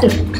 Active.